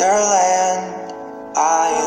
wonderland. I